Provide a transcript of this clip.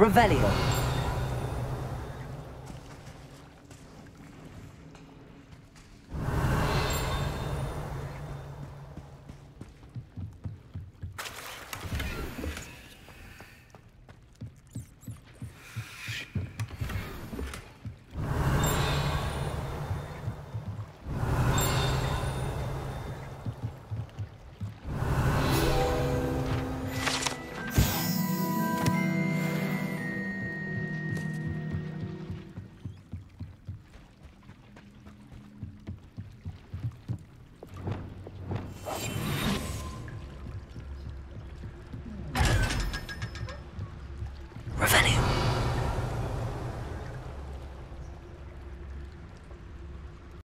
Revelio.